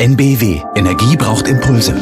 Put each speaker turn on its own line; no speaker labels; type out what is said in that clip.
NBW. Energie braucht Impulse.